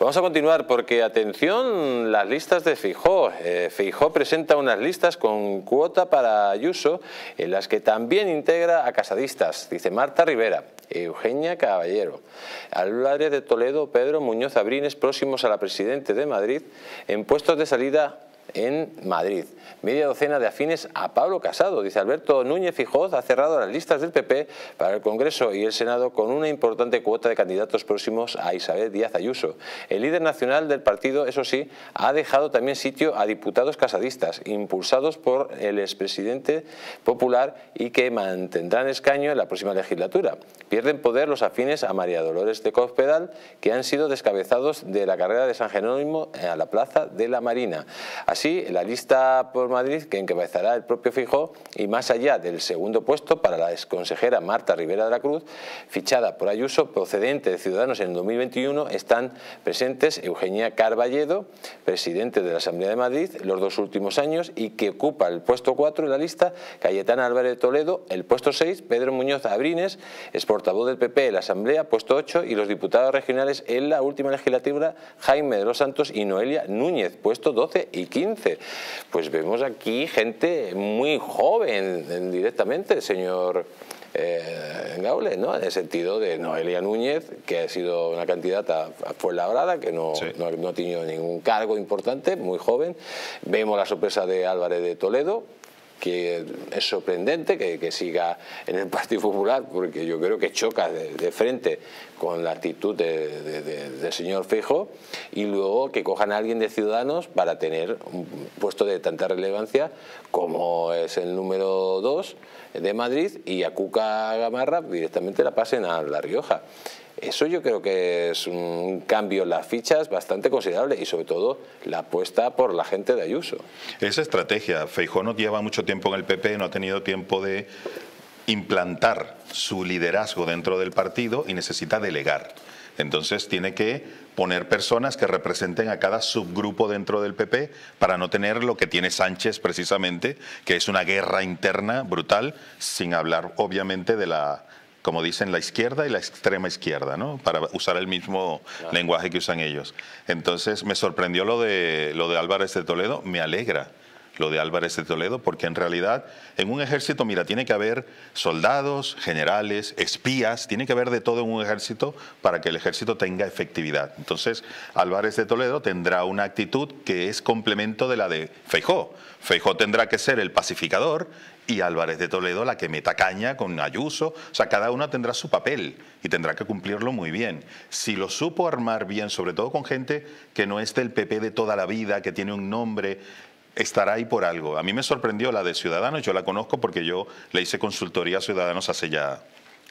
Vamos a continuar porque, atención, las listas de Fijó. Eh, presenta unas listas con cuota para Ayuso en las que también integra a casadistas, dice Marta Rivera, Eugenia Caballero, Álvarez de Toledo, Pedro Muñoz Abrines, próximos a la Presidente de Madrid, en puestos de salida en Madrid. Media docena de afines a Pablo Casado. Dice Alberto Núñez Fijoz ha cerrado las listas del PP para el Congreso y el Senado con una importante cuota de candidatos próximos a Isabel Díaz Ayuso. El líder nacional del partido, eso sí, ha dejado también sitio a diputados casadistas, impulsados por el expresidente popular y que mantendrán escaño en la próxima legislatura. Pierden poder los afines a María Dolores de Cospedal, que han sido descabezados de la carrera de San Jerónimo a la Plaza de la Marina. Así, la lista por Madrid que encabezará el propio Fijó y más allá del segundo puesto para la exconsejera Marta Rivera de la Cruz, fichada por Ayuso, procedente de Ciudadanos en 2021, están presentes Eugenia Carballedo, presidente de la Asamblea de Madrid los dos últimos años y que ocupa el puesto 4 en la lista, Cayetana Álvarez Toledo, el puesto 6, Pedro Muñoz Abrines, es portavoz del PP en la Asamblea, puesto 8, y los diputados regionales en la última legislatura, Jaime de los Santos y Noelia Núñez, puesto 12 y 15 pues vemos aquí gente muy joven directamente, señor eh, Gaule, ¿no? en el sentido de Noelia Núñez, que ha sido una candidata a Fuenlabrada, que no, no, ha tenido ningún cargo importante, muy joven. Vemos la sorpresa de Álvarez de Toledo, que es sorprendente que, siga en el Partido Popular, porque yo creo que choca de, frente con la actitud del señor Fejo, y luego que cojan a alguien de Ciudadanos para tener un puesto de tanta relevancia como es el número 2 de Madrid, y a Cuca Gamarra directamente la pasen a La Rioja. Eso yo creo que es un cambio en las fichas bastante considerable y sobre todo la apuesta por la gente de Ayuso. Esa estrategia, Feijó no lleva mucho tiempo en el PP, no ha tenido tiempo de implantar su liderazgo dentro del partido y necesita delegar. Entonces tiene que poner personas que representen a cada subgrupo dentro del PP para no tener lo que tiene Sánchez precisamente, que es una guerra interna brutal, sin hablar obviamente de la como dicen, la izquierda y la extrema izquierda, ¿no? Para usar el mismo lenguaje que usan ellos. Entonces, me sorprendió lo de, lo de Álvarez de Toledo, me alegra lo de Álvarez de Toledo, porque en realidad en un ejército, mira, tiene que haber soldados, generales, espías, tiene que haber de todo en un ejército para que el ejército tenga efectividad. Entonces, Álvarez de Toledo tendrá una actitud que es complemento de la de Feijó. Feijó tendrá que ser el pacificador y Álvarez de Toledo la que meta caña con Ayuso. O sea, cada uno tendrá su papel y tendrá que cumplirlo muy bien. Si lo supo armar bien, sobre todo con gente que no es del PP de toda la vida, que tiene un nombre, estará ahí por algo. A mí me sorprendió la de Ciudadanos, yo la conozco porque yo le hice consultoría a Ciudadanos hace ya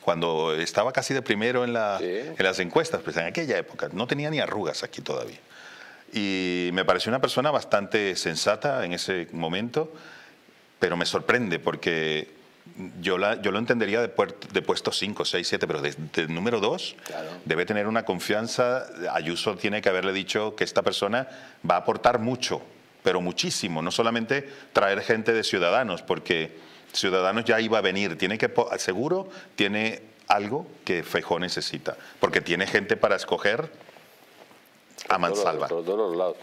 cuando estaba casi de primero en, la, en las encuestas, pues en aquella época, no tenía ni arrugas aquí todavía. Y me pareció una persona bastante sensata en ese momento pero me sorprende porque yo, la, yo lo entendería de, de puesto 5, 6, 7, pero de, número 2 debe tener una confianza. Ayuso tiene que haberle dicho que esta persona va a aportar mucho, pero muchísimo, no solamente traer gente de Ciudadanos, porque Ciudadanos ya iba a venir, tiene que, seguro tiene algo que Fejó necesita, porque tiene gente para escoger a mansalva. Por todos los lados.